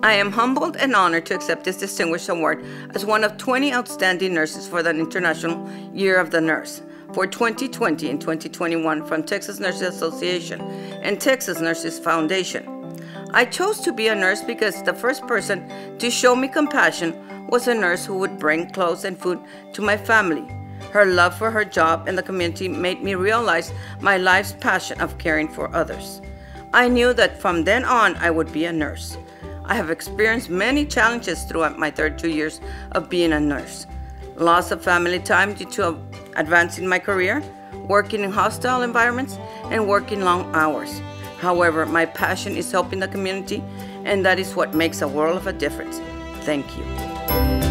I am humbled and honored to accept this distinguished award as one of 20 outstanding nurses for the International Year of the Nurse for 2020 and 2021 from Texas Nurses Association and Texas Nurses Foundation. I chose to be a nurse because the first person to show me compassion was a nurse who would bring clothes and food to my family. Her love for her job and the community made me realize my life's passion of caring for others. I knew that from then on I would be a nurse. I have experienced many challenges throughout my 32 years of being a nurse. Loss of family time due to advancing my career, working in hostile environments, and working long hours. However, my passion is helping the community, and that is what makes a world of a difference. Thank you.